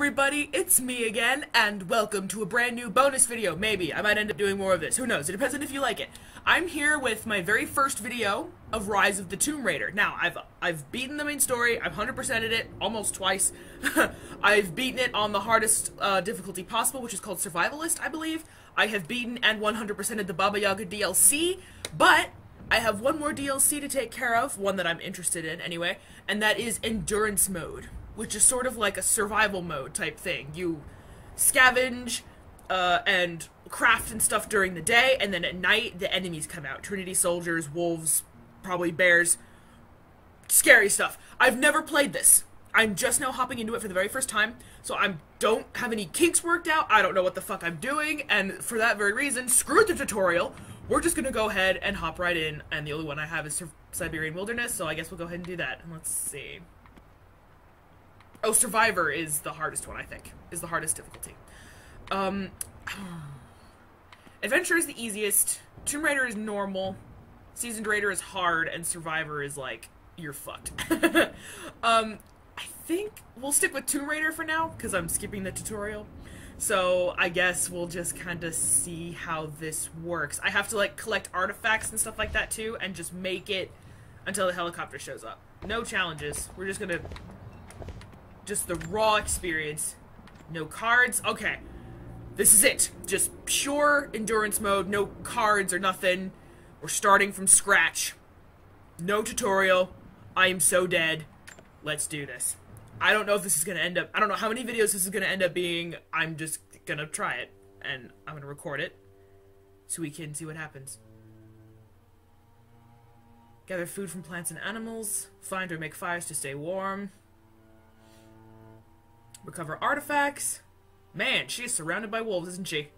everybody, it's me again, and welcome to a brand new bonus video. Maybe, I might end up doing more of this, who knows, it depends on if you like it. I'm here with my very first video of Rise of the Tomb Raider. Now, I've I've beaten the main story, I've 100%ed it almost twice. I've beaten it on the hardest uh, difficulty possible, which is called Survivalist, I believe. I have beaten and 100%ed the Baba Yaga DLC, but I have one more DLC to take care of, one that I'm interested in anyway, and that is Endurance Mode which is sort of like a survival mode type thing. You scavenge uh, and craft and stuff during the day, and then at night the enemies come out. Trinity soldiers, wolves, probably bears. Scary stuff. I've never played this. I'm just now hopping into it for the very first time, so I don't have any kinks worked out. I don't know what the fuck I'm doing, and for that very reason, screw the tutorial. We're just gonna go ahead and hop right in, and the only one I have is Siberian Wilderness, so I guess we'll go ahead and do that. Let's see. Oh, Survivor is the hardest one, I think. Is the hardest difficulty. Um, Adventure is the easiest. Tomb Raider is normal. Seasoned Raider is hard, and Survivor is like you're fucked. um, I think we'll stick with Tomb Raider for now because I'm skipping the tutorial. So I guess we'll just kind of see how this works. I have to like collect artifacts and stuff like that too, and just make it until the helicopter shows up. No challenges. We're just gonna just the raw experience. No cards. Okay. This is it. Just pure endurance mode. No cards or nothing. We're starting from scratch. No tutorial. I am so dead. Let's do this. I don't know if this is going to end up... I don't know how many videos this is going to end up being. I'm just going to try it. And I'm going to record it. So we can see what happens. Gather food from plants and animals. Find or make fires to stay warm. Recover artifacts. Man, she is surrounded by wolves, isn't she?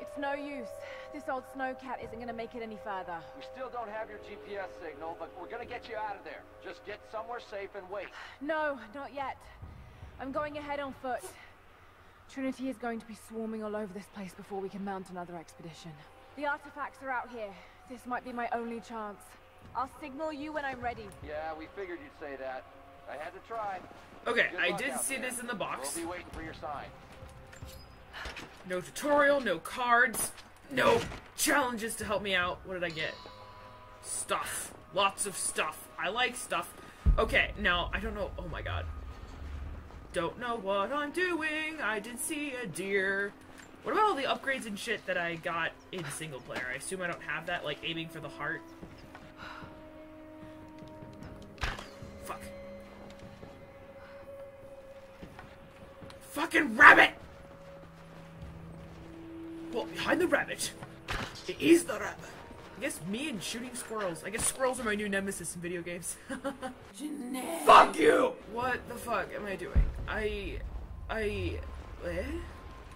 It's no use. This old snowcat isn't gonna make it any further. We still don't have your GPS signal, but we're gonna get you out of there. Just get somewhere safe and wait. No, not yet. I'm going ahead on foot. Trinity is going to be swarming all over this place before we can mount another expedition. The artifacts are out here. This might be my only chance. I'll signal you when I'm ready. Yeah, we figured you'd say that. I had to try. Okay, I did see there. this in the box. We'll be waiting for your sign. No tutorial, no cards, no challenges to help me out. What did I get? Stuff. Lots of stuff. I like stuff. Okay, now, I don't know. Oh my god. Don't know what I'm doing. I did see a deer. What about all the upgrades and shit that I got in single player? I assume I don't have that, like aiming for the heart. Fucking rabbit! Well, behind the rabbit, it is the rabbit. I guess me and shooting squirrels. I guess squirrels are my new nemesis in video games. fuck you! What the fuck am I doing? I... I... Eh?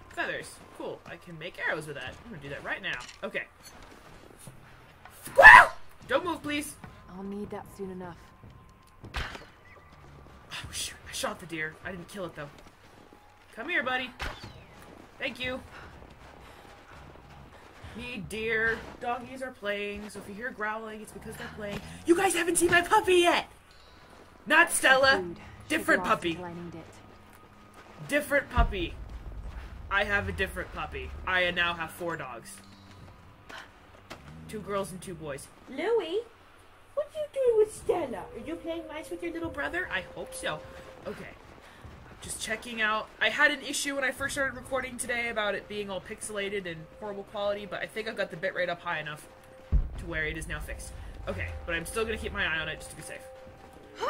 Feathers. Cool. I can make arrows with that. I'm gonna do that right now. Okay. Squirrel! Don't move, please. I'll need that soon enough. Oh, shoot. I shot the deer. I didn't kill it, though. Come here, buddy. Thank you. Me, dear. Doggies are playing, so if you hear growling, it's because they're playing. You guys haven't seen my puppy yet! Not Stella. Different puppy. Different puppy. I have a different puppy. I now have four dogs. Two girls and two boys. Louie, what are you doing with Stella? Are you playing nice with your little brother? I hope so. Okay. Just checking out. I had an issue when I first started recording today about it being all pixelated and horrible quality, but I think I've got the bitrate up high enough to where it is now fixed. Okay, but I'm still gonna keep my eye on it just to be safe.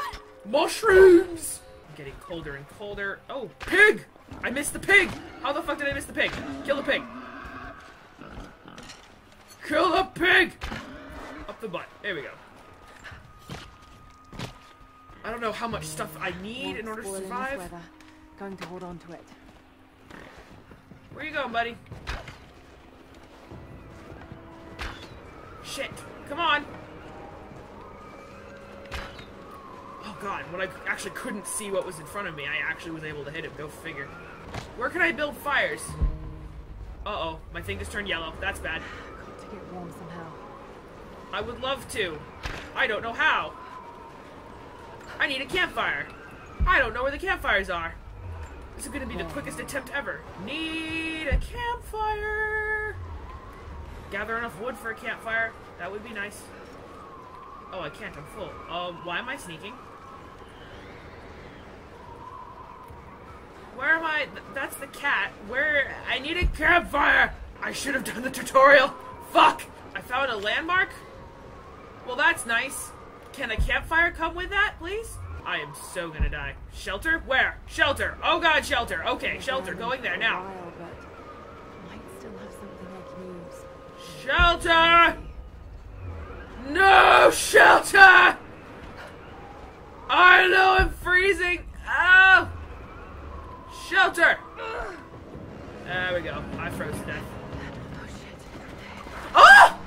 Mushrooms! I'm getting colder and colder. Oh, pig! I missed the pig! How the fuck did I miss the pig? Kill the pig! Kill the pig! Up the butt. There we go. I don't know how much stuff I need in order to survive. Going to hold on to it. Where you going, buddy? Shit. Come on. Oh god, when I actually couldn't see what was in front of me, I actually was able to hit him. Go figure. Where can I build fires? Uh-oh, my thing just turned yellow. That's bad. Got to get warm somehow. I would love to. I don't know how. I need a campfire. I don't know where the campfires are. This is gonna be the quickest attempt ever. Need a campfire. Gather enough wood for a campfire. That would be nice. Oh, I can't. I'm full. Um, why am I sneaking? Where am I? Th- that's the cat. Where? I need a campfire! I should have done the tutorial. Fuck! I found a landmark? Well, that's nice. Can a campfire come with that, please? I am so gonna die. Shelter? Where? Shelter! Oh god, shelter! Okay, shelter, going there now. Shelter! No shelter! I know I'm freezing! Oh! Shelter! There we go. I froze to death. Oh.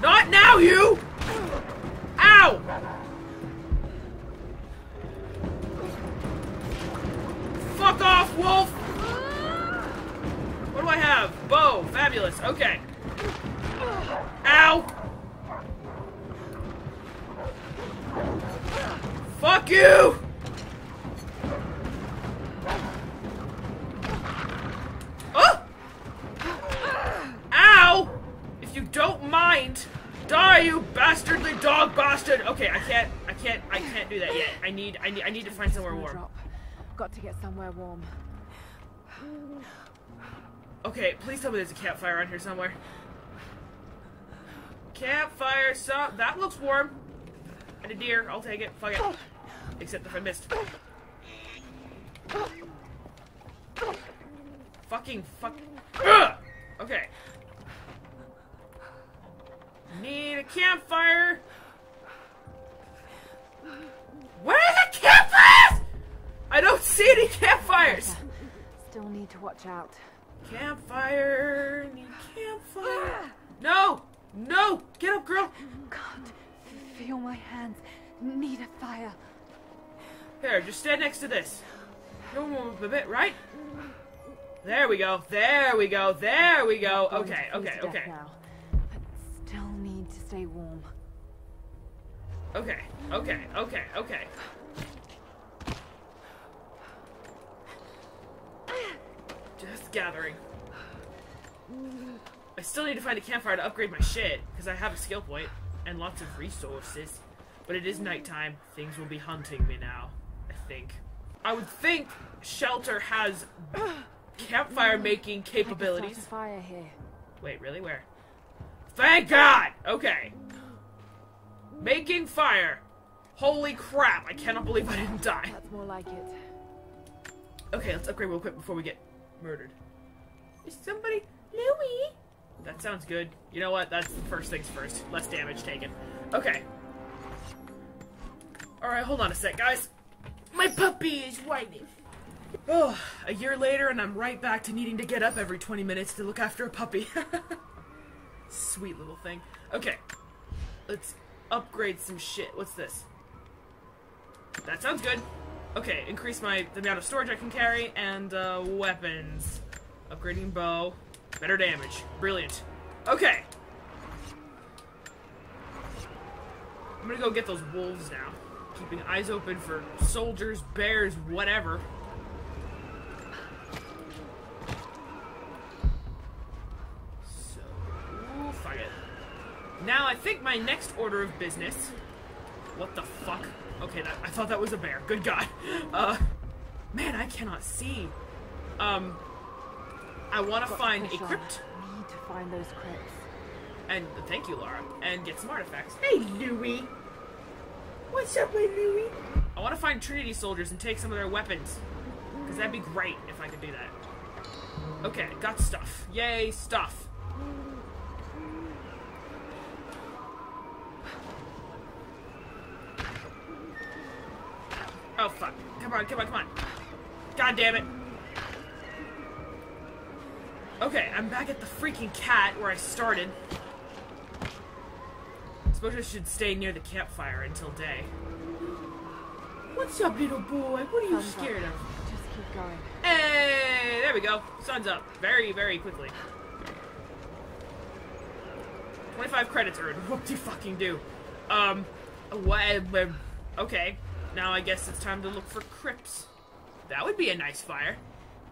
Not now, you! Ow! Fuck off, wolf! What do I have? Bow. Fabulous. Okay. Ow! Fuck you! Oh! Ow! If you don't mind, die, you bastardly dog bastard! Okay, I can't, I can't, I can't do that yet. I need, I need, I need to find somewhere warm. Got to get somewhere warm. Okay, please tell me there's a campfire on here somewhere. Campfire, so that looks warm. And a deer, I'll take it. Fuck it. Except if I missed. Fucking fuck. Ugh! Okay. Need a campfire. Where are the campfires? I don't see any campfires. Still need to watch out. Campfire, need campfire. Ah! No, no, get up, girl. Can't feel my hands. Need a fire. Here, just stand next to this. You'll up a bit, right? There we go. There we go. There we go. Okay, okay, okay, okay, okay, okay, okay. Just gathering. I still need to find a campfire to upgrade my shit, because I have a skill point and lots of resources. But it is nighttime. Things will be hunting me now, I think. I would think Shelter has campfire making I could start capabilities. fire here. Wait, really? Where? Thank God! Okay. Making fire. Holy crap, I cannot believe I didn't die. That's more like it. Okay, let's upgrade real quick before we get murdered. Is somebody... Louie? That sounds good. You know what? That's first things first. Less damage taken. Okay. Alright, hold on a sec, guys. My puppy is whining. Oh, a year later, and I'm right back to needing to get up every 20 minutes to look after a puppy. Sweet little thing. Okay. Let's upgrade some shit. What's this? That sounds good. Okay, increase my the amount of storage I can carry and uh, weapons. Upgrading bow, better damage. Brilliant. Okay. I'm gonna go get those wolves now. Keeping eyes open for soldiers, bears, whatever. So, ooh, fuck it. Now I think my next order of business. What the fuck? Okay, that, I thought that was a bear. Good God. Uh, man, I cannot see. Um, I want to find a crypt Need to find those crypts. and thank you, Laura, and get some artifacts. Hey, Louie. What's up, my Louie? I want to find Trinity soldiers and take some of their weapons, because that'd be great if I could do that. Okay, got stuff. Yay, stuff. Oh fuck! Come on, come on, come on! God damn it! Okay, I'm back at the freaking cat where I started. I Suppose I should stay near the campfire until day. What's up, little boy? What are you up. scared of? Just keep going. Hey, there we go. Sun's up. Very, very quickly. 25 credits earned. What do you fucking do? Um, What? uh, Okay. Now I guess it's time to look for crypts. That would be a nice fire.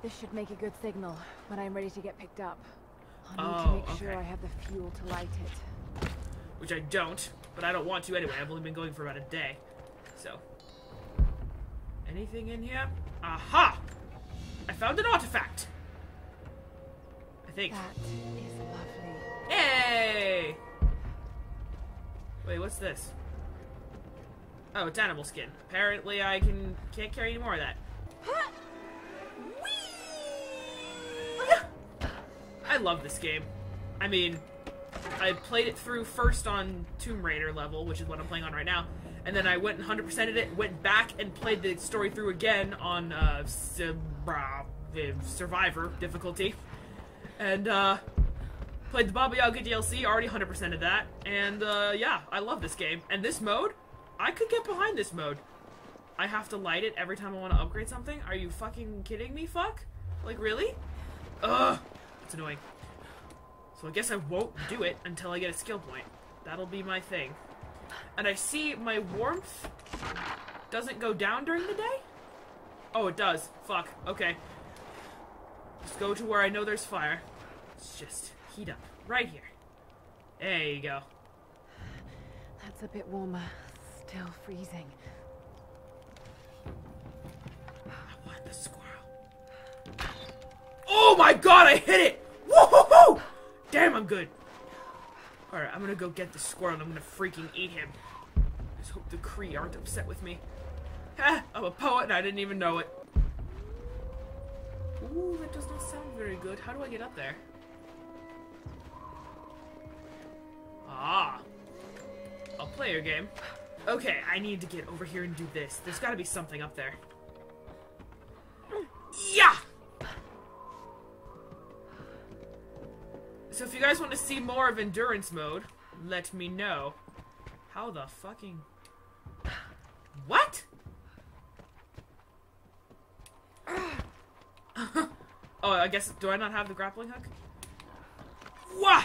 This should make a good signal when I'm ready to get picked up. I need Oh, to make sure. I have the fuel to light it. Which I don't, but I don't want to anyway. I've only been going for about a day. So. Anything in here? Aha! I found an artifact! I think. That is lovely. Yay! Wait, what's this? Oh, it's animal skin. Apparently I can can't carry any more of that. I love this game. I mean, I played it through first on Tomb Raider level, which is what I'm playing on right now, and then I went and 100%ed it, went back and played the story through again on uh, uh, Survivor difficulty, and uh, played the Baba Yaga DLC, already 100% of that, and uh, yeah, I love this game. And this mode, I could get behind this mode. I have to light it every time I want to upgrade something? Are you fucking kidding me, fuck? Like, really? Ugh! It's annoying. So I guess I won't do it until I get a skill point. That'll be my thing. And I see my warmth doesn't go down during the day? Oh, it does. Fuck. Okay. Just go to where I know there's fire. Let's just heat up. Right here. There you go. That's a bit warmer. Still freezing. I want the squirrel. Oh my god, I hit it! Woohoo! Damn, I'm good. Alright, I'm gonna go get the squirrel and I'm gonna freaking eat him. Just hope the Kree aren't upset with me. Ha! I'm a poet and I didn't even know it. Ooh, that does not sound very good. How do I get up there? Ah. I'll play your game. Okay, I need to get over here and do this. There's gotta be something up there. Yeah! So if you guys want to see more of endurance mode, let me know. How the fucking... What? oh, I guess, do I not have the grappling hook? Wah!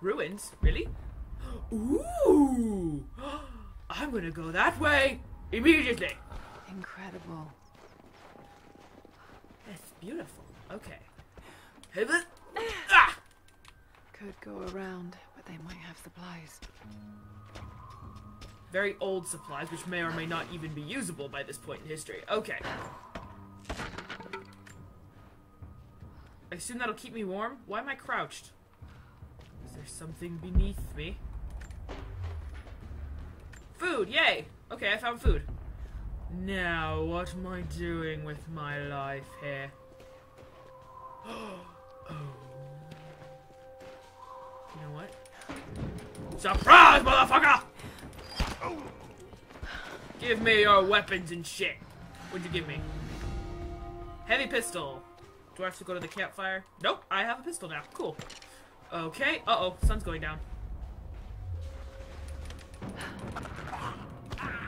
Ruins? Really? Ooh! I'm gonna go that way immediately. Incredible. That's beautiful. Okay. Ah! Could go around, but they might have supplies. Very old supplies, which may or may not even be usable by this point in history. Okay. I assume that'll keep me warm. Why am I crouched? Is there something beneath me? Food! Yay! Okay, I found food. Now, what am I doing with my life here? oh. You know what? Surprise, motherfucker! Give me your weapons and shit. What'd you give me? Heavy pistol. Do I have to go to the campfire? Nope, I have a pistol now. Cool. Okay. Uh-oh, sun's going down.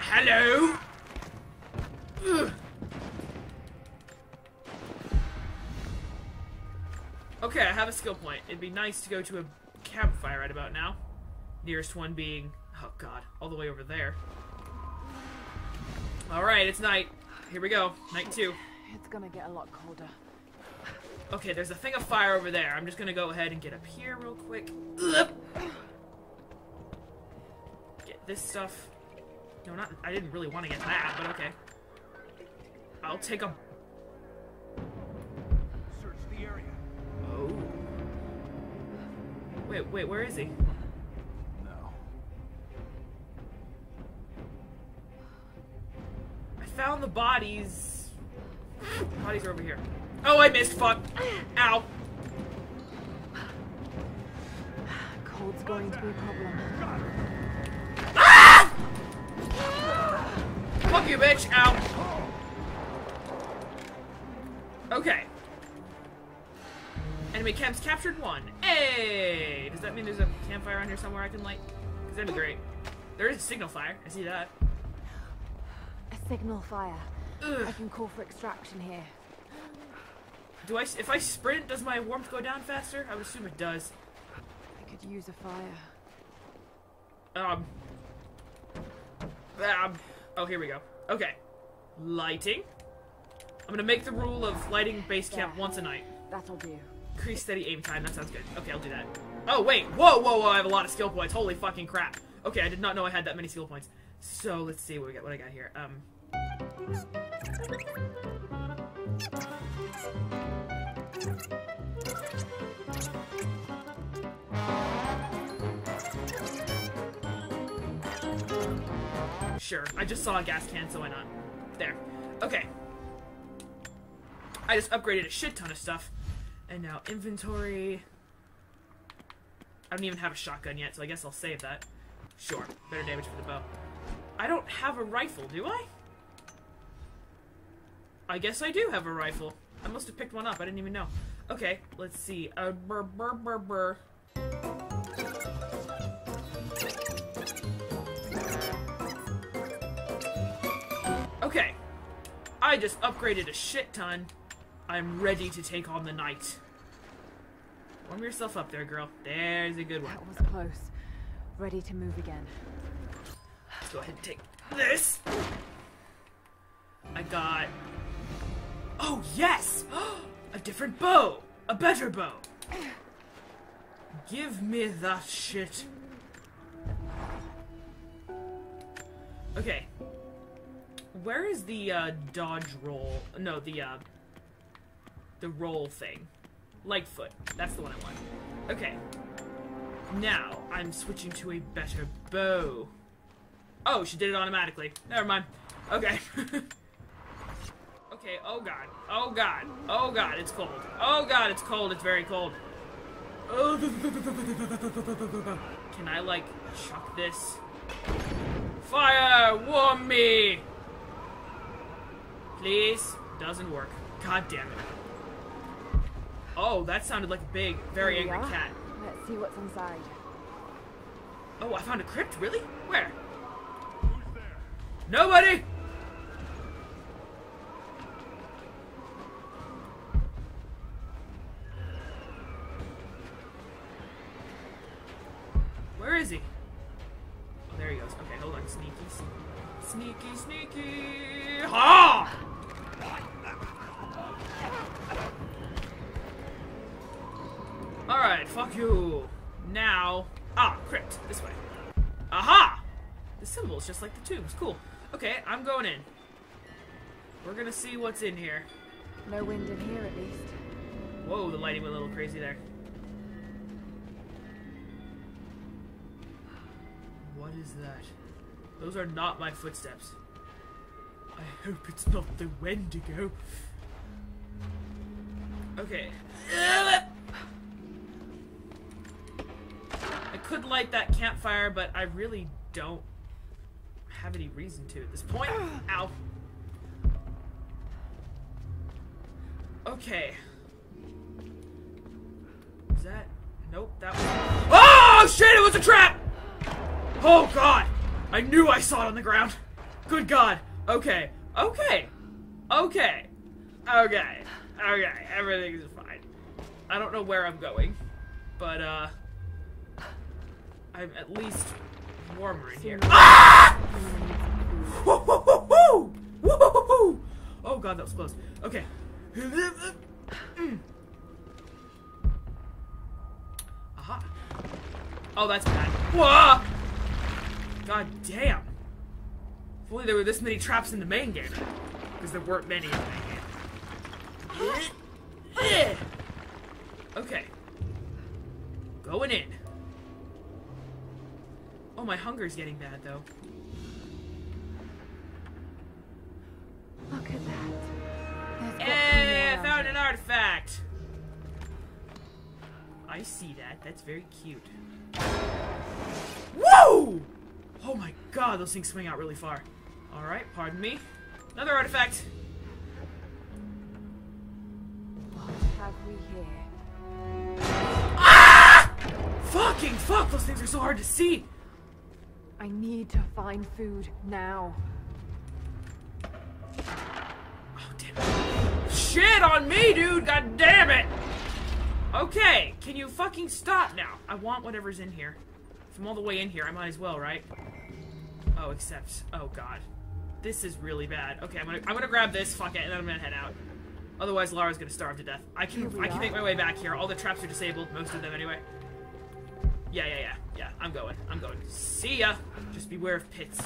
Hello? Ugh. Okay, I have a skill point. It'd be nice to go to a campfire right about now. Nearest one being, oh god, all the way over there. Alright, it's night. Here we go. Night two. It's gonna get a lot colder. Okay, there's a thing of fire over there. I'm just gonna go ahead and get up here real quick. Ugh. Get this stuff. No, not. I didn't really want to get that, but okay. I'll take a. Search the area. Oh. Wait, wait, where is he? No. I found the bodies. Bodies are over here. Oh, I missed. Fuck. Ow. Cold's going to be a problem. Fuck you, bitch! Ow! Okay. Enemy camps captured one. Hey! Does that mean there's a campfire around here somewhere I can light? Because that'd be great. There is a signal fire. I see that. A signal fire. I can call for extraction here. Do I, If I sprint, does my warmth go down faster? I would assume it does. I could use a fire. Um. Um, oh, here we go. Okay. Lighting. I'm gonna make the rule of lighting base camp once a night. That'll do. Increase steady aim time. That sounds good. Okay, I'll do that. Oh, wait. Whoa, whoa, whoa. I have a lot of skill points. Holy fucking crap. Okay, I did not know I had that many skill points. So, let's see what we got. What I got here. Um. Sure. I just saw a gas can, so why not? There. Okay. I just upgraded a shit ton of stuff. And now inventory. I don't even have a shotgun yet, so I guess I'll save that. Sure. Better damage for the bow. I don't have a rifle, do I? I guess I do have a rifle. I must have picked one up. I didn't even know. Okay, let's see. Uh, burr, burr, burr, burr. I just upgraded a shit ton. I'm ready to take on the night. Warm yourself up there, girl. There's a good one. That was close. Ready to move again. Let's go ahead and take this. I got. Oh, yes! a different bow! A better bow! Give me that shit. Okay. Where is the uh, dodge roll? No, the uh, the roll thing. Lightfoot. That's the one I want. Okay. Now I'm switching to a better bow. Oh, she did it automatically. Never mind. Okay. okay, oh god. Oh god. Oh god, it's cold. Oh god, it's cold. It's very cold. Oh. Can I, like, chuck this? Fire! Warm me! Please? Doesn't work. God damn it. Oh, that sounded like a big, very angry cat. Let's see what's inside. Oh, I found a crypt? Really? Where? Who's there? Nobody! Just like the tombs. Cool. Okay, I'm going in. We're gonna see what's in here. No wind in here, at least. Whoa, the lighting went a little crazy there. What is that? Those are not my footsteps. I hope it's not the Wendigo. Okay. I could light that campfire, but I really don't have any reason to at this point. Ow. Okay. Is that? Nope, that was. Oh shit! It was a trap! Oh god! I knew I saw it on the ground. Good god. Okay. Okay. Okay. Okay. Okay. Everything's fine. I don't know where I'm going, but uh, I'm at least warmer in here. Ah! Oh god, that was close. Okay. Aha. Oh, that's bad. Whoa! God damn. If only there were this many traps in the main game. Because there weren't many in the main game. Okay. Going in. Oh, my hunger's getting bad, though. Look at that. There's got to be Hey, I found an artifact! I see that. That's very cute. Whoa! Oh my god, those things swing out really far. Alright, pardon me. Another artifact! What have we here? Ah! Fucking fuck! Those things are so hard to see! I need to find food now. Oh, damn it. Shit on me, dude! God damn it! Okay, can you fucking stop now? I want whatever's in here. If I'm all the way in here, I might as well, right? Oh, except, oh god. This is really bad. Okay, I'm gonna, I'm gonna grab this, fuck it, and then I'm gonna head out. Otherwise, Lara's gonna starve to death. I can, I can are. make my way back here. All the traps are disabled, most of them anyway. Yeah, yeah, yeah, yeah. I'm going. I'm going. See ya. Just beware of pits,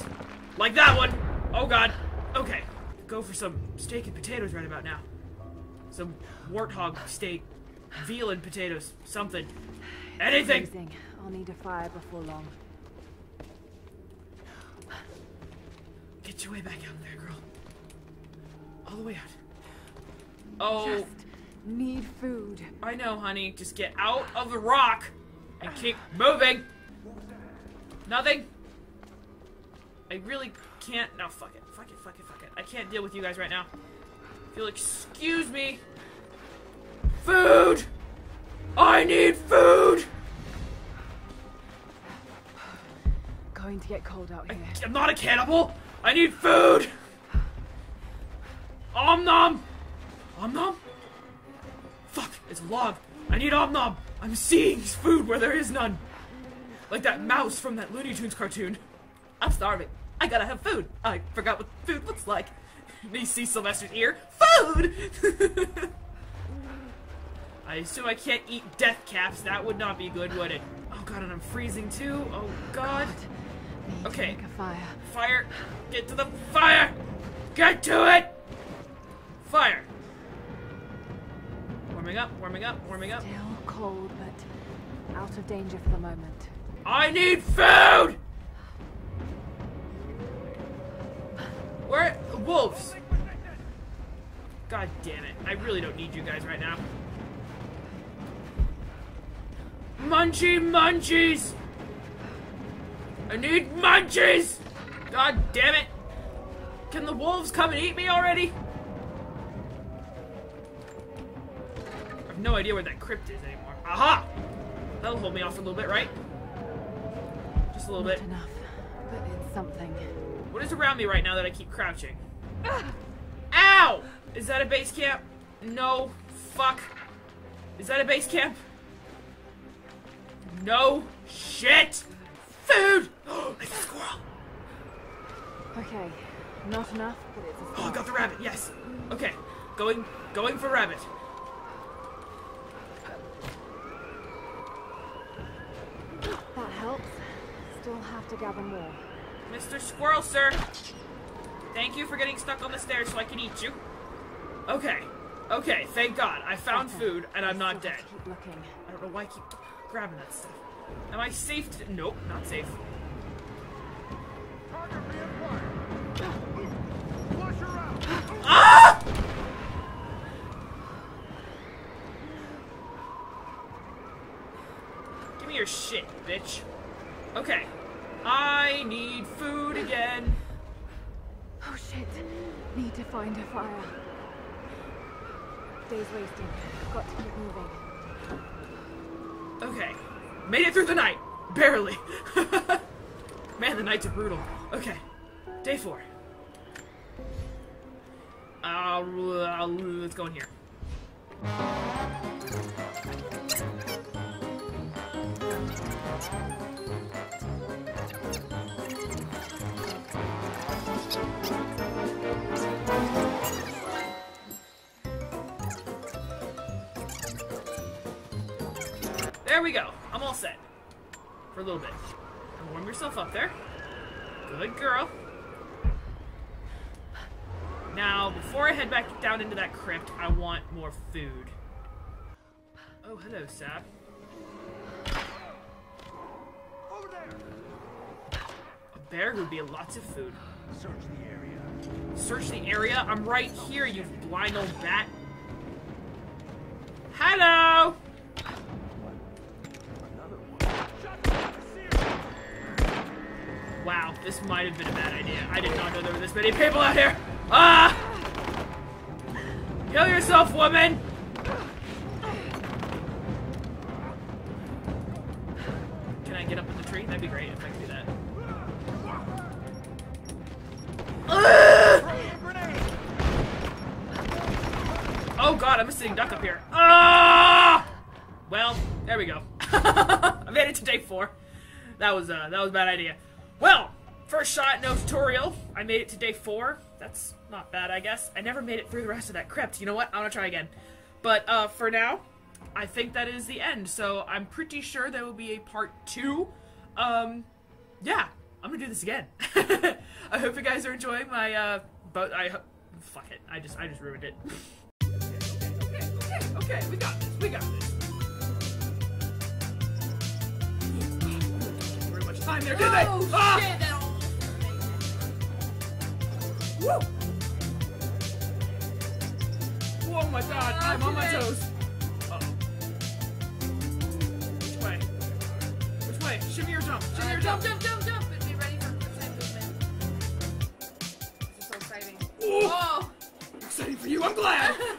like that one. Oh god. Okay, go for some steak and potatoes right about now. Some warthog steak, veal and potatoes, something, anything. Freezing. I'll need a fire before long. Get your way back out there, girl. All the way out. Oh, Just need food. I know, honey. Just get out of the rock and keep moving. Nothing. I really can't. No, fuck it. Fuck it, fuck it, fuck it. I can't deal with you guys right now. If you'll excuse me. Food! I need food! Going to get cold out here. I'm not a cannibal! I need food! Om nom! Om nom? Fuck, it's a log. I need om nom! I'm seeing food where there is none. Like that mouse from that Looney Tunes cartoon. I'm starving. I gotta have food. I forgot what food looks like. You see Sylvester's ear. Food! I assume I can't eat death caps. That would not be good, would it? Oh god, and I'm freezing too. Oh god. Okay. Fire. Fire! Get to the fire! Get to it! Fire! Warming up, warming up, warming up. Still cold, but out of danger for the moment. I need food! Where? The wolves! God damn it. I really don't need you guys right now. Munchy munchies! I need munchies! God damn it! Can the wolves come and eat me already? I have no idea where that crypt is anymore. Aha! That'll hold me off a little bit, right? A little Not bit. enough, but it's something. What is around me right now that I keep crouching? Ow! Is that a base camp? No. Fuck. Is that a base camp? No. Shit! Food! it's a squirrel! Okay, not enough, but it's a Oh, I got the rabbit, yes. Okay. Going going for rabbit. That helps. Still have to gather more. Mr. Squirrel, sir. Thank you for getting stuck on the stairs so I can eat you. Okay. Okay, thank God. I found Okay, food and I'm Still not dead. Keep looking. I don't know why I keep grabbing that stuff. Am I safe to- Nope, not safe. Target reacquired. Flush her out. Ah! Give me your shit, bitch. Find a fire. Day's wasting. Got to keep moving. Okay. Made it through the night. Barely. Man, the nights are brutal. Okay. Day four. Uh, let's go in here. There we go. I'm all set. For a little bit. And warm yourself up there. Good girl. Now, before I head back down into that crypt, I want more food. Oh, hello, Sap. Over there. A bear would be lots of food. Search the area. Search the area. I'm right here, you blind old bat. Hello! Wow, this might have been a bad idea. I did not know there were this many people out here. Ah! Kill yourself, woman! Can I get up in the tree? That'd be great if I could do that. Ah! Oh god, I'm a sitting duck up here. Ah! Well, there we go. I made it to day four. That was uh, that was a bad idea. First shot, no tutorial. I made it to day four. That's not bad, I guess. I never made it through the rest of that crypt. You know what? I'm gonna try again. But uh, for now, I think that is the end. So I'm pretty sure there will be a part two. Um, yeah, I'm gonna do this again. I hope you guys are enjoying my uh, but I fuck it. I just I just ruined it. okay, okay, okay. We got this. We got this. Very much time there, did they? Oh, Ah! shit! All... Woo! Oh my god, oh, I'm on my toes. Uh oh Which way? Which way? Shimmy or jump? Shimmy uh, or jump? Jump, jump, jump, jump! And be ready for quicksand movement. This is so exciting. Ooh. Oh! Exciting for you, I'm glad!